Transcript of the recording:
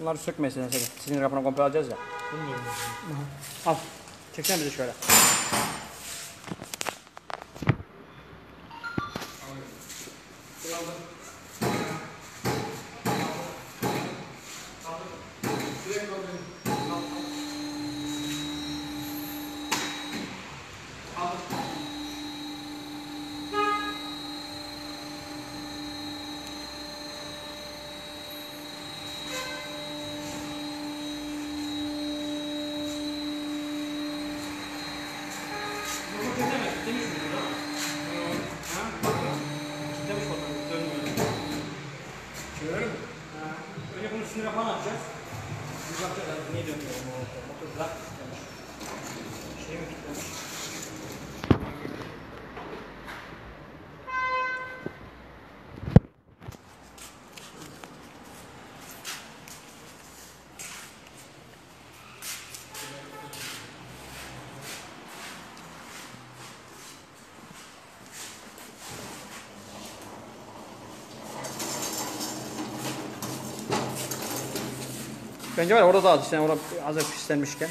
Bunları sökmesin mesela. Sinir kapını komple alacağız ya. Bilmiyorum. Al. Çeksene bizi şöyle. Önce bunu sinir kapanı atacağız. Bir bakacağız niye dönmüyor bu motor. Motor zaten kilitlemiş. Şey mi kilitlemiş? Bence var orada da az işte orada hazır pislenmişken.